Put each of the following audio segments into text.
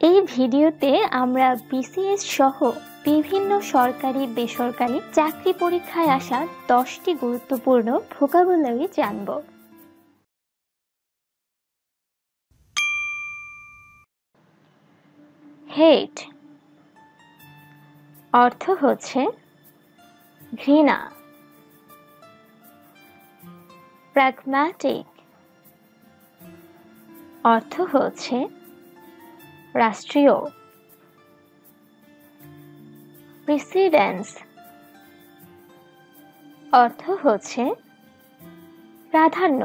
এই ভিডিওতে আমরা বিসিএস সহ বিভিন্ন সরকারি, বেসরকারি চাকরি পরীক্ষায় আসা দশটি গুরুত্বপূর্ণ ভোকাবুলারি জানব। হেট অর্থ হচ্ছে ঘৃণা। প্র্যাগম্যাটিক অর্থ হচ্ছে রাষ্ট্রীয়। প্রিসিডেন্স অর্থ হচ্ছে প্রাধান্য।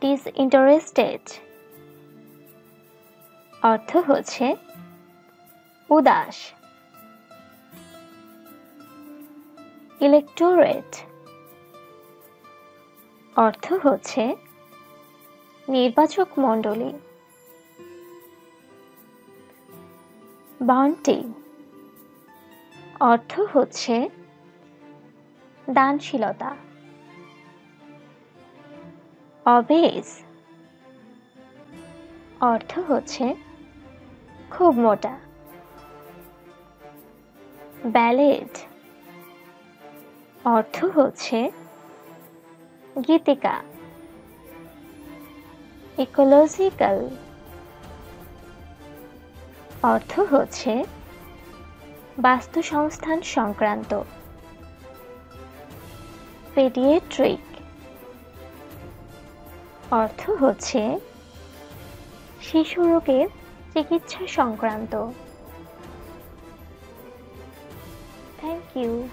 ডিসইন্টারেস্টেড অর্থ হচ্ছে উদাস। ইলেকটোরেট অর্থ হচ্ছে নির্বাচক মণ্ডলী। বাউন্টি। অর্থ হচ্ছে দানশীলতা। অবেজ। অর্থ হচ্ছে খুব মোটা। ব্যালেড। অর্থ হচ্ছে গীতিকা। ইকোলজিক্যাল। অর্থ হচ্ছে বাস্তু সংস্থান সংক্রান্ত। পেডিয়েট্রিক। অর্থ হচ্ছে শিশু রোগের চিকিৎসা সংক্রান্ত। Thank you